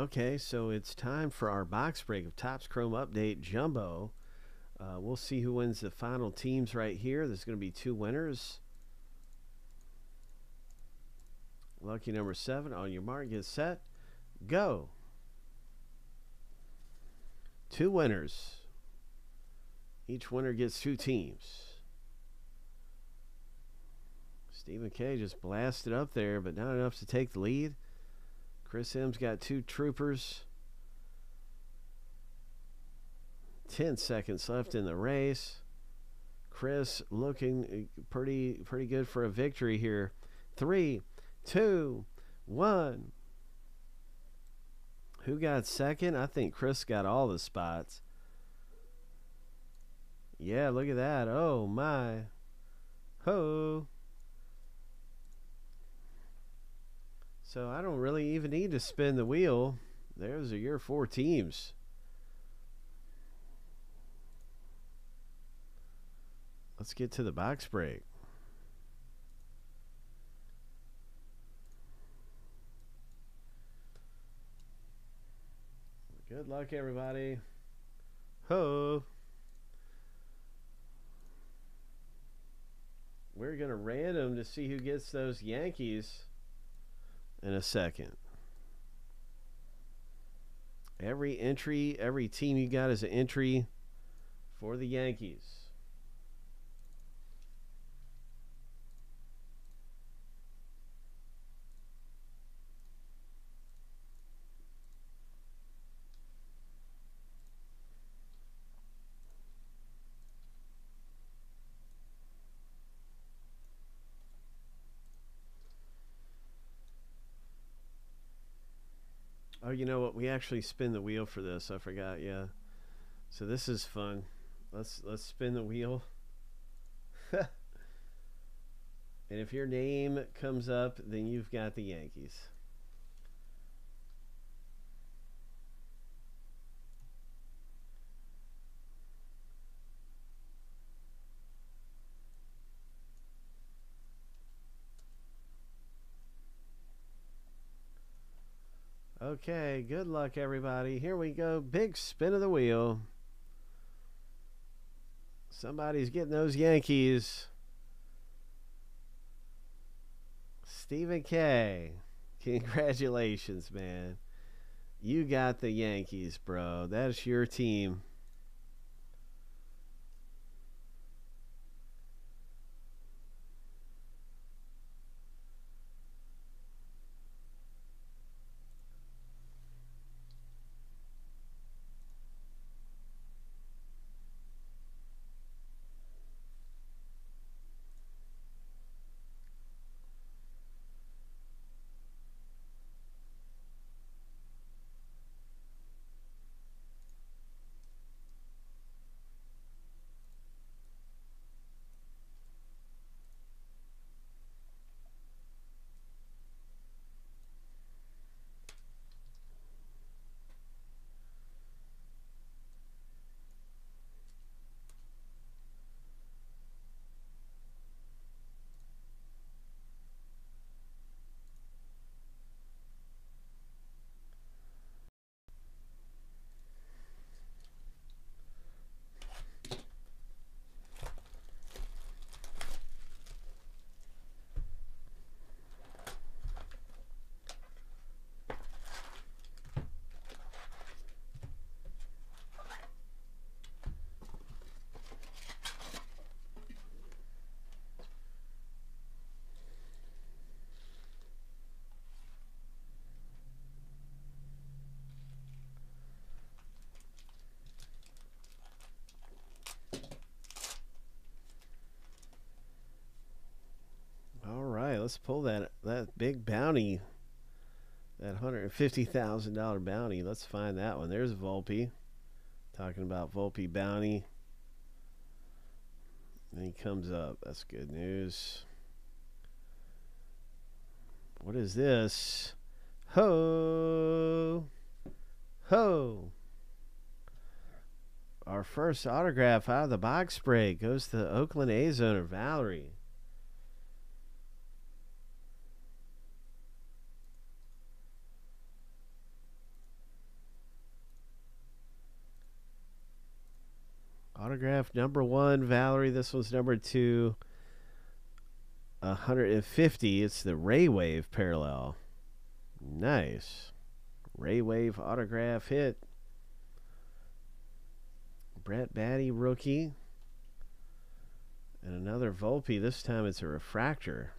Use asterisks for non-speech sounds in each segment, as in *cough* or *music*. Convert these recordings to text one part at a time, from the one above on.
Okay, so it's time for our box break of Topps Chrome Update Jumbo. Uh, we'll see who wins the final teams right here. There's going to be two winners. Lucky number seven. On your mark, get set, go. Two winners. Each winner gets two teams. Stephen K just blasted up there, but not enough to take the lead. Chris M's got two troopers. 10 seconds left in the race. Chris looking uh, pretty pretty good for a victory here. Three, two, one. Who got second? I think Chris got all the spots. Yeah, look at that. Oh my. Ho. So I don't really even need to spin the wheel. There's your four teams. Let's get to the box break. Good luck, everybody. Ho. We're going to random to see who gets those Yankees in a second. Every entry, every team you got is an entry for the Yankees. Oh, you know what? We actually spin the wheel for this. I forgot. Yeah. So this is fun. Let's let's spin the wheel. *laughs* and if your name comes up, then you've got the Yankees. Okay, good luck, everybody. Here we go. Big spin of the wheel. Somebody's getting those Yankees. Stephen K. Congratulations, man. You got the Yankees, bro. That's your team. Let's pull that that big bounty, that hundred fifty thousand dollar bounty. Let's find that one. There's Volpe, talking about Volpe bounty. And he comes up. That's good news. What is this? Ho, ho. Our first autograph out of the box break goes to Oakland A's owner Valerie. Autograph number one, Valerie. This one's number two. 150. It's the Ray Wave parallel. Nice. Ray Wave autograph hit. Brett Baty rookie. And another Volpe. This time it's a refractor.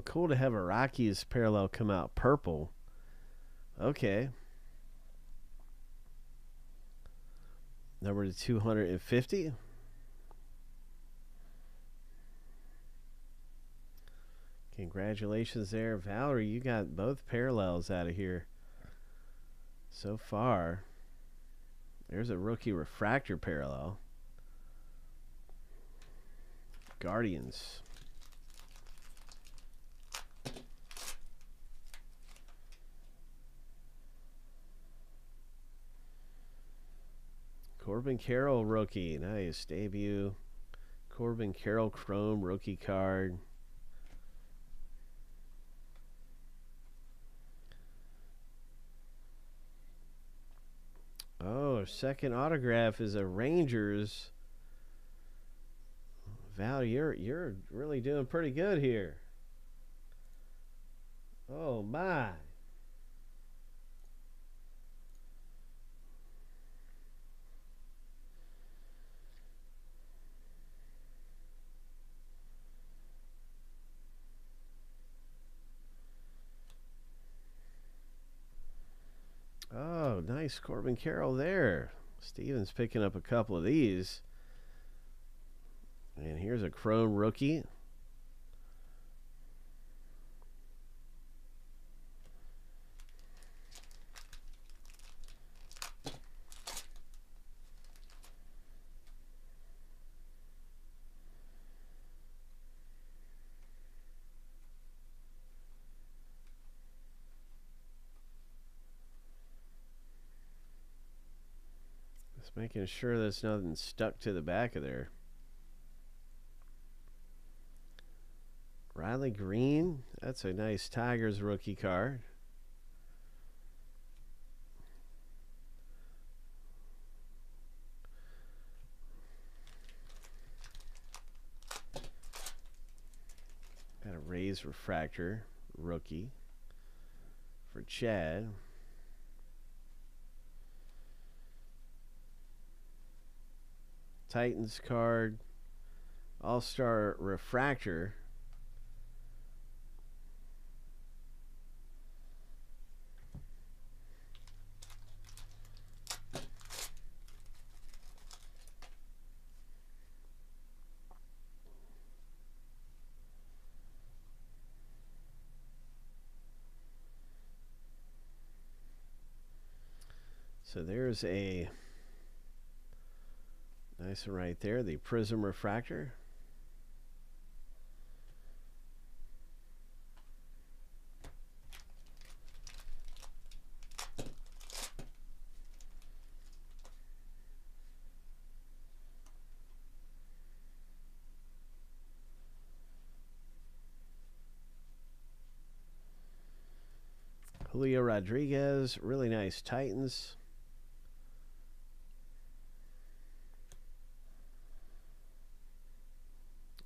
Oh, cool to have a Rockies parallel come out purple. Okay. Number to 250. Congratulations there. Valerie, you got both parallels out of here so far. There's a rookie refractor parallel. Guardians. Corbin Carroll rookie. Nice debut. Corbin Carroll Chrome rookie card. Oh, second autograph is a Rangers. Val, you're you're really doing pretty good here. Oh my. Nice Corbin Carroll there. Steven's picking up a couple of these. And here's a Chrome rookie. Making sure there's nothing stuck to the back of there. Riley Greene, That's a nice Tigers rookie card. Got a Rays refractor rookie for Chad. Titans card. All Star refractor. So there's a nice right there, the prism refractor. Julio Rodriguez, really nice Titans.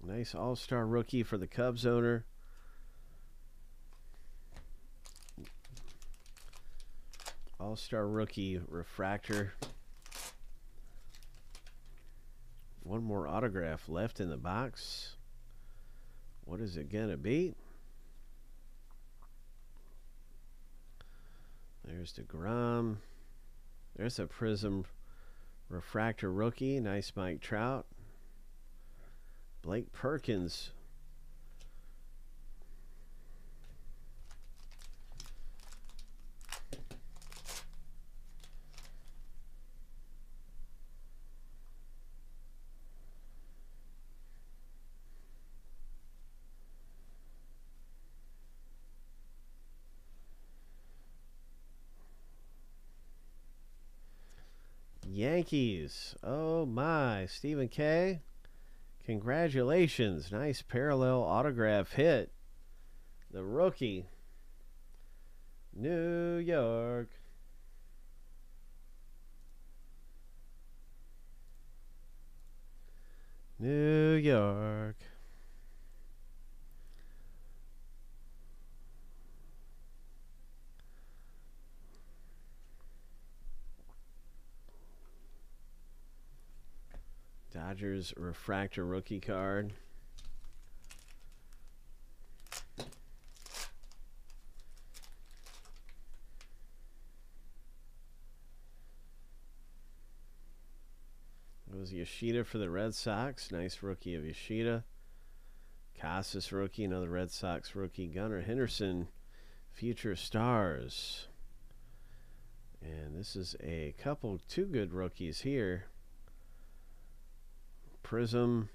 Nice all star rookie for the Cubs owner. All star rookie refractor. One more autograph left in the box. What is it going to be? There's DeGrom. There's a Prism refractor rookie. Nice Mike Trout. Blake Perkins. Yankees. Oh my, Stephen K. Congratulations. Nice parallel autograph hit. The rookie. New York. New York. Dodgers refractor rookie card. It was Yoshida for the Red Sox. Nice rookie of Yoshida. Casas rookie, another Red Sox rookie. Gunnar Henderson, future stars. And this is a couple, two good rookies here. Prism.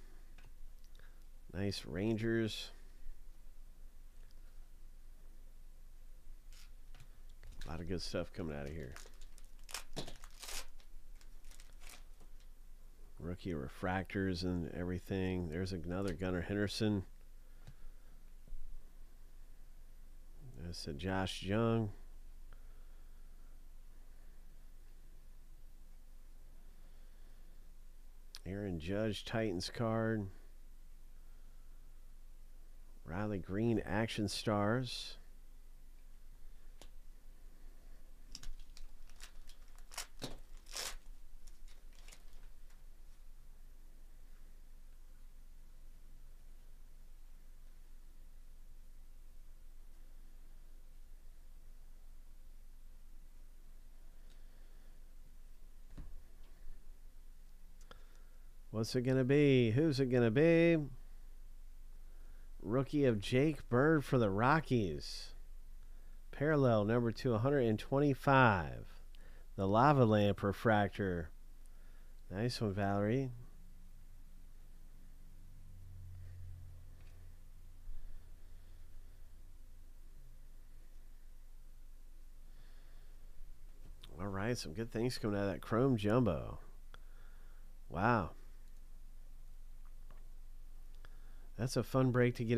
Nice Rangers. A lot of good stuff coming out of here. Rookie refractors and everything. There's another Gunnar Henderson. That's a Josh Jung. Aaron Judge, Titans card. Riley Greene, Action Stars. What's it going to be? Who's it going to be? Rookie of Jake Bird for the Rockies. Parallel number 225. The Lava Lamp Refractor. Nice one, Valerie. All right, some good things coming out of that Chrome Jumbo. Wow. That's a fun break to get